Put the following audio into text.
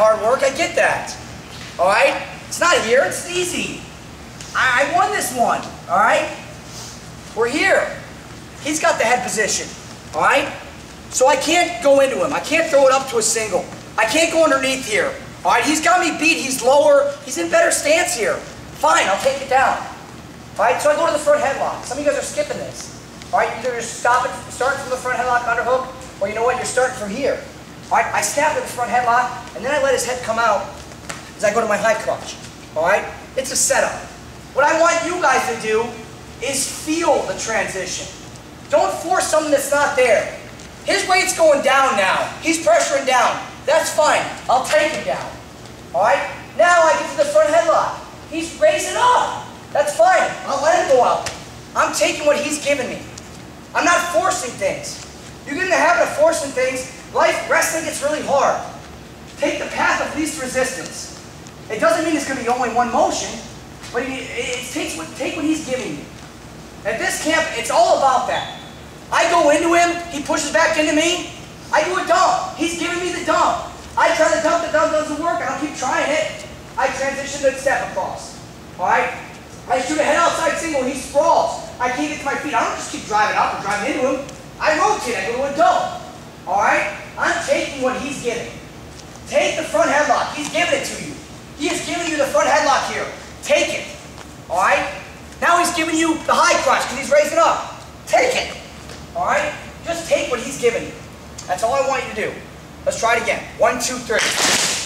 hard work. I get that. All right? It's not here. It's easy. I, I won this one. All right? We're here. He's got the head position. All right? So I can't go into him. I can't throw it up to a single. I can't go underneath here. All right? He's got me beat. He's lower. He's in better stance here. Fine. I'll take it down. All right? So I go to the front headlock. Some of you guys are skipping this. All right? Either you're stopping, starting from the front headlock underhook, or you know what? You're starting from here. All right? I snap at the front headlock, and then I let his head come out as I go to my high crotch. All right? It's a setup. What I want you guys to do is feel the transition. Don't force something that's not there. His weight's going down now. He's pressuring down. That's fine. I'll take him down. All right? Now I get to the front headlock. He's raising up. That's fine. I'll let him go out. I'm taking what he's giving me. I'm not forcing things. You get in the forcing things, life, wrestling gets really hard. Take the path of least resistance. It doesn't mean it's going to be only one motion, but it, takes what, take what he's giving you. At this camp, it's all about that. I go into him, he pushes back into me, I do a dump. He's giving me the dump. I try to dump, the dump doesn't work, I'll keep trying it. I transition to step across. Alright? I shoot a head outside single, he sprawls. I can't get to my feet. I don't just keep driving up and driving into him. I rotate, I go to a dump. Alright? I'm taking what he's giving. Take the front headlock. He's giving it to you. He is giving you the front headlock here. Take it. Alright? Now he's giving you the high crotch because he's raising up. Take it. Alright? Just take what he's giving you. That's all I want you to do. Let's try it again. One, two, three.